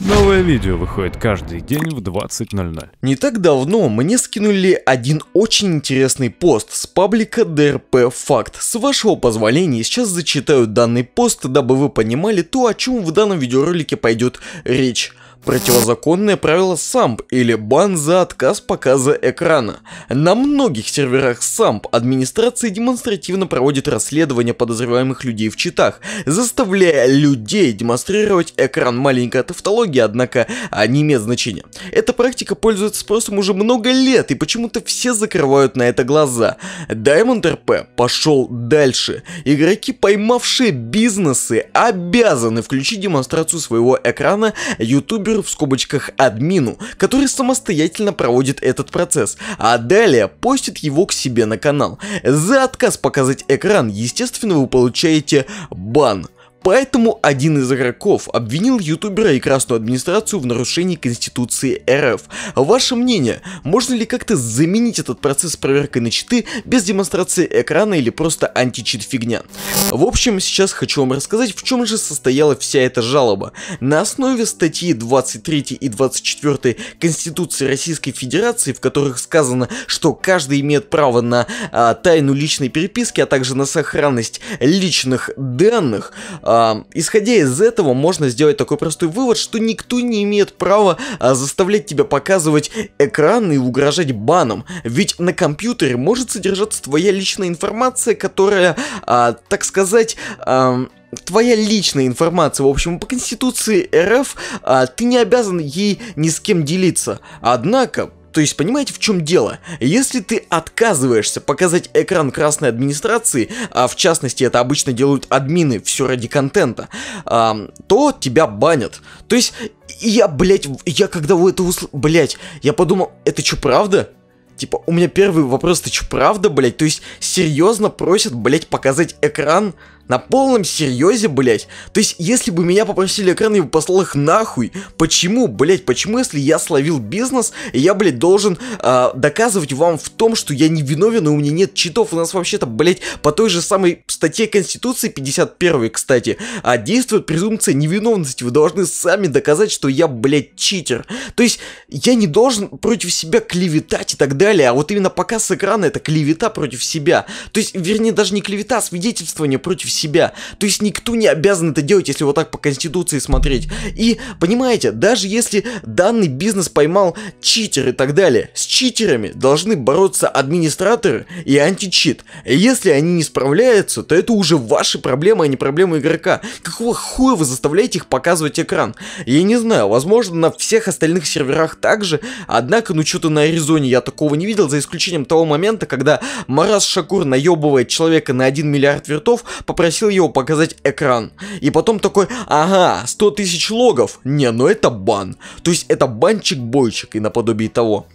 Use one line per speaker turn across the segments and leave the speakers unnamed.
Новое видео выходит каждый день в 20.00.
Не так давно мне скинули один очень интересный пост с паблика ДРП Факт. С вашего позволения сейчас зачитаю данный пост, дабы вы понимали то, о чем в данном видеоролике пойдет речь. Противозаконное правило SAMP или бан за отказ показа экрана. На многих серверах SAMP администрация демонстративно проводит расследование подозреваемых людей в читах, заставляя людей демонстрировать экран маленькой тавтологии, однако не имеет значения. Эта практика пользуется спросом уже много лет, и почему-то все закрывают на это глаза. Diamond RP пошел дальше. Игроки, поймавшие бизнесы, обязаны включить демонстрацию своего экрана YouTube в скобочках админу, который самостоятельно проводит этот процесс, а далее постит его к себе на канал. За отказ показать экран, естественно, вы получаете бан. Поэтому один из игроков обвинил ютубера и красную администрацию в нарушении Конституции РФ. Ваше мнение, можно ли как-то заменить этот процесс проверкой на читы без демонстрации экрана или просто античит фигня? В общем, сейчас хочу вам рассказать, в чем же состояла вся эта жалоба. На основе статьи 23 и 24 Конституции Российской Федерации, в которых сказано, что каждый имеет право на а, тайну личной переписки, а также на сохранность личных данных, а, исходя из этого, можно сделать такой простой вывод, что никто не имеет права а, заставлять тебя показывать экран и угрожать баном. Ведь на компьютере может содержаться твоя личная информация, которая, а, так сказать, а, твоя личная информация, в общем, по конституции РФ а, ты не обязан ей ни с кем делиться. Однако, то есть, понимаете, в чем дело? Если ты отказываешься показать экран красной администрации, а в частности это обычно делают админы, все ради контента, а, то тебя банят. То есть, я, блять, я когда у этого услышал, блять, я подумал, это что, правда? Типа, у меня первый вопрос, ты что, правда, блять? То есть, серьезно просят, блять, показать экран? На полном серьезе, блять. То есть, если бы меня попросили экран, я бы послал их нахуй. Почему, блять, почему, если я словил бизнес, я, блять, должен э, доказывать вам в том, что я не виновен, и у меня нет читов. У нас вообще-то, блять, по той же самой статье Конституции, 51 кстати, а действует презумпция невиновности. Вы должны сами доказать, что я, блять, читер. То есть, я не должен против себя клеветать и так далее, а вот именно показ экрана это клевета против себя. То есть, вернее, даже не клевета, а свидетельствование против себя. То есть никто не обязан это делать, если вот так по конституции смотреть. И, понимаете, даже если данный бизнес поймал читер и так далее, с читерами должны бороться администраторы и античит. Если они не справляются, то это уже ваши проблемы, а не проблемы игрока. Какого хуя вы заставляете их показывать экран? Я не знаю, возможно на всех остальных серверах также, однако, ну что-то на Аризоне я такого не видел, за исключением того момента, когда Марас Шакур наебывает человека на 1 миллиард вертов, попросил попросил его показать экран. И потом такой, ага, 100 тысяч логов. Не, ну это бан. То есть это банчик-бойчик и наподобие того.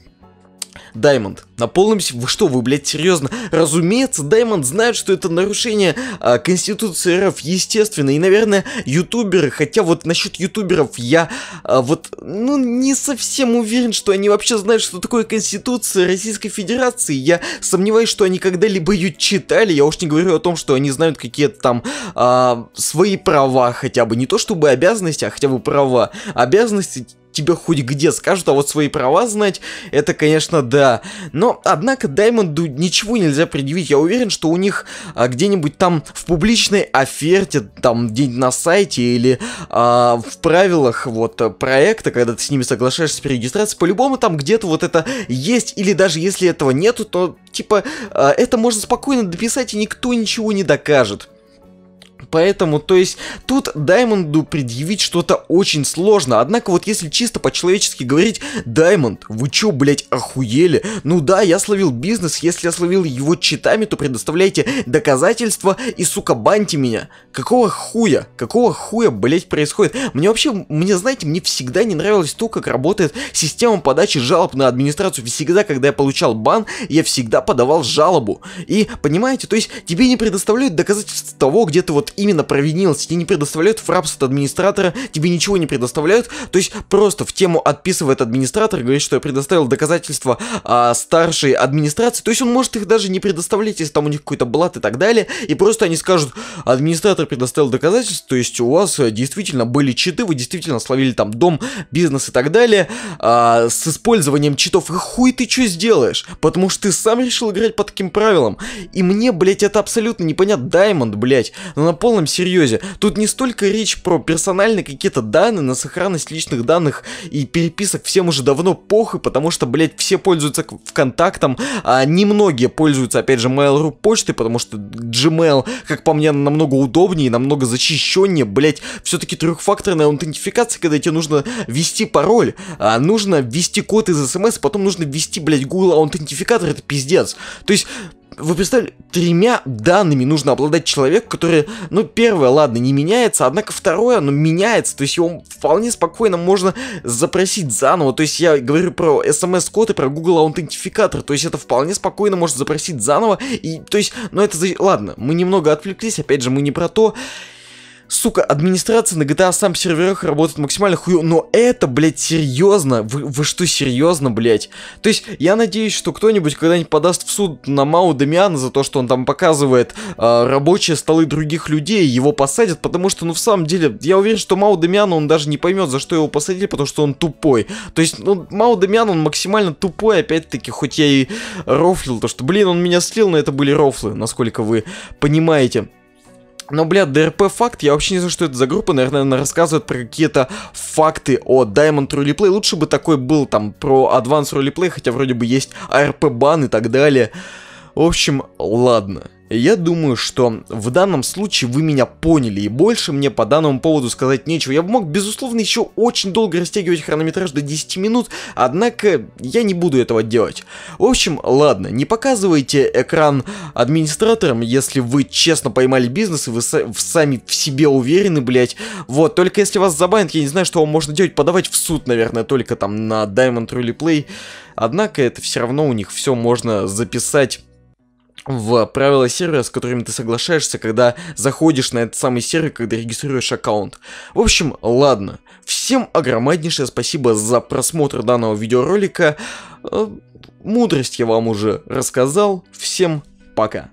Даймонд. На полном... Вы что, вы, блядь, серьезно? Разумеется, Даймонд знает, что это нарушение а, Конституции РФ, естественно. И, наверное, ютуберы, хотя вот насчет ютуберов я а, вот, ну, не совсем уверен, что они вообще знают, что такое Конституция Российской Федерации. Я сомневаюсь, что они когда-либо ее читали. Я уж не говорю о том, что они знают какие-то там а, свои права хотя бы. Не то чтобы обязанности, а хотя бы права. Обязанности тебе хоть где скажут, а вот свои права знать, это, конечно, да. Но, однако, Даймонду ничего нельзя предъявить. Я уверен, что у них а, где-нибудь там в публичной оферте, там где-нибудь на сайте или а, в правилах вот проекта, когда ты с ними соглашаешься при регистрации, по-любому там где-то вот это есть. Или даже если этого нету, то, типа, а, это можно спокойно дописать, и никто ничего не докажет. Поэтому, то есть, тут Даймонду предъявить что-то очень сложно. Однако, вот если чисто по-человечески говорить, Даймонд, вы чё, блять, охуели? Ну да, я словил бизнес, если я словил его читами, то предоставляйте доказательства и, сука, баньте меня. Какого хуя? Какого хуя, блять, происходит? Мне вообще, мне, знаете, мне всегда не нравилось то, как работает система подачи жалоб на администрацию. Всегда, когда я получал бан, я всегда подавал жалобу. И, понимаете, то есть, тебе не предоставляют доказательства того, где ты вот именно провинился, тебе не предоставляют фрапс от администратора, тебе ничего не предоставляют, то есть просто в тему отписывает администратор, говорит, что я предоставил доказательства а, старшей администрации, то есть он может их даже не предоставлять, если там у них какой-то блат и так далее, и просто они скажут, администратор предоставил доказательства, то есть у вас э, действительно были читы, вы действительно словили там дом, бизнес и так далее, а, с использованием читов, и хуй ты что сделаешь, потому что ты сам решил играть по таким правилам, и мне, блять, это абсолютно непонятно, Даймонд, блять, но на полном серьезе, тут не столько речь про персональные какие-то данные, на сохранность личных данных и переписок. Всем уже давно похуй, потому что, блять, все пользуются ВКонтактом, а немногие пользуются, опять же, Mail.ru почтой, потому что Gmail, как по мне, намного удобнее, намного защищеннее, блять, все-таки трехфакторная аутентификация, когда тебе нужно ввести пароль, а нужно ввести код из смс, потом нужно ввести, блять, Google аутентификатор, это пиздец. То есть, вы представляете, тремя данными нужно обладать человек, который, ну, первое, ладно, не меняется, однако второе, оно меняется, то есть его вполне спокойно можно запросить заново, то есть я говорю про смс-код и про Google аутентификатор, то есть это вполне спокойно можно запросить заново, и, то есть, ну, это, ладно, мы немного отвлеклись, опять же, мы не про то, Сука, администрация на GTA сам серверах работает максимально хую, но это, блядь, серьезно? Вы, вы что, серьезно, блядь? То есть, я надеюсь, что кто-нибудь когда-нибудь подаст в суд на Мау Дамиана за то, что он там показывает э, рабочие столы других людей, его посадят, потому что, ну, в самом деле, я уверен, что Мау Дамиана, он даже не поймет, за что его посадили, потому что он тупой. То есть, ну, Мау Дамиан, он максимально тупой, опять-таки, хоть я и рофлил, то что, блин, он меня слил, но это были рофлы, насколько вы понимаете. Но, блядь, ДРП факт, я вообще не знаю, что это за группа, наверное, она рассказывает про какие-то факты о Diamond Roleplay. Лучше бы такой был там про Advanced Roleplay, хотя вроде бы есть ARP бан и так далее. В общем, ладно. Я думаю, что в данном случае вы меня поняли, и больше мне по данному поводу сказать нечего. Я бы мог, безусловно, еще очень долго растягивать хронометраж до 10 минут, однако я не буду этого делать. В общем, ладно, не показывайте экран администраторам, если вы честно поймали бизнес, и вы сами в себе уверены, блять. Вот, только если вас забанят, я не знаю, что вам можно делать, подавать в суд, наверное, только там на Diamond Rally Play. Однако это все равно у них все можно записать в правила сервера, с которыми ты соглашаешься, когда заходишь на этот самый сервер, когда регистрируешь аккаунт. В общем, ладно. Всем огромнейшее спасибо за просмотр данного видеоролика. Э, мудрость я вам уже рассказал. Всем пока.